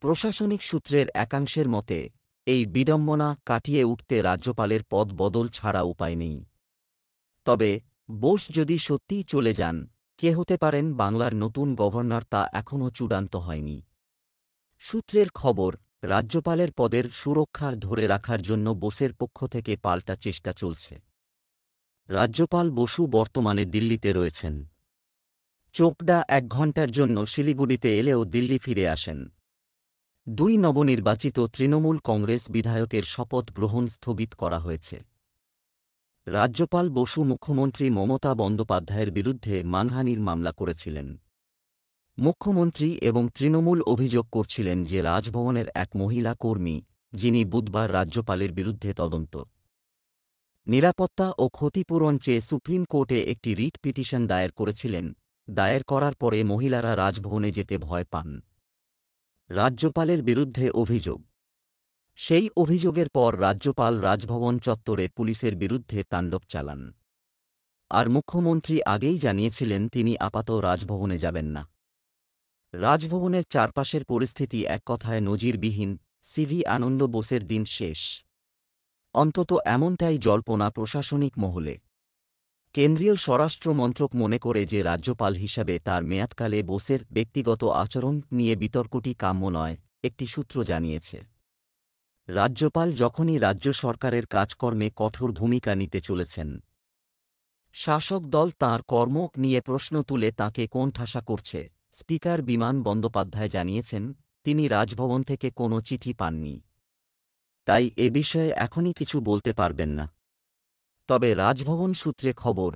প্রশাসনিক সূত্রের একাংশের মতে, এই বিড়ম্বনা কাটিয়ে উঠতে রাজ্যপালের পদ বদল ছাড়া উপায় নেই। তবে, বোস যদি সত্যিই চলে যান, কে হতে পারেন বাংলার নতুন গভর্নর তা এখনও চূড়ান্ত হয়নি। সূত্রের খবর, রাজ্যপালের পদের সুরক্ষার ধরে রাখার জন্য বোসের পক্ষ থেকে পাল্টা চেষ্টা চলছে। রাজ্যপাল বসু বর্তমানে দিল্লিতে রয়েছেন। চোপডা এক ঘণ্টার জন্য শিলিগুড়িতে এলেও দিল্লি ফিরে আসেন। দুই নবনির্বাচিত তৃণমূল কংগ্রেস বিধায়কের শপথ গ্রহণ স্থগিত করা হয়েছে। রাজ্যপাল বসু মুখ্যমন্ত্রী মমতা বন্দ্যোপাধ্যায়ের বিরুদ্ধে মানহানির মামলা করেছিলেন। মুখ্যমন্ত্রী এবং তৃণমূল অভিযোগ করছিলেন যে রাজভবনের এক মহিলা কর্মী, যিনি বুধবার রাজ্যপালের বিরুদ্ধে তদন্ত। নিরাপত্তা ও ক্ষতিপূরণ চেয়ে সুপ্রিম কোর্টে একটি রিট পিটিশন দায়ের করেছিলেন। দায়ের করার পরে মহিলারা রাজভবনে যেতে ভয় পান। রাজ্যপালের বিরুদ্ধে অভিযোগ। সেই অভিযোগের পর রাজ্যপাল রাজভবন চত্বরে পুলিশের বিরুদ্ধে তাণ্ডব চালান। আর মুখ্যমন্ত্রী আগেই জানিয়েছিলেন তিনি আপাত রাজভবনে যাবেন না। রাজভবনের চারপাশের পরিস্থিতি এক কথায় নজিরবিহীন, সিভি আনন্দ বোসের দিন শেষ। অন্তত এমনটাই জল্পনা প্রশাসনিক মহলে। কেন্দ্রীয় স্বরাষ্ট্র মন্ত্রক মনে করে যে রাজ্যপাল হিসাবে তার মেয়াদকালে বোসের ব্যক্তিগত আচরণ নিয়ে বিতর্কটি কাম্য নয়, একটি সূত্র জানিয়েছে। রাজ্যপাল যখনই রাজ্য সরকারের কাজকর্মে কঠোর ভূমিকা নিতে চলেছেন। শাসক দল তাঁর কর্ম নিয়ে প্রশ্ন তুলে তাঁকে কোণঠাসা করছে, স্পিকার বিমান বন্দ্যোপাধ্যায় জানিয়েছেন, তিনি রাজভবন থেকে কোনো চিঠি পাননি। তাই এ বিষয়ে এখনই কিছু বলতে পারবেন না। তবে রাজভবন সূত্রে খবর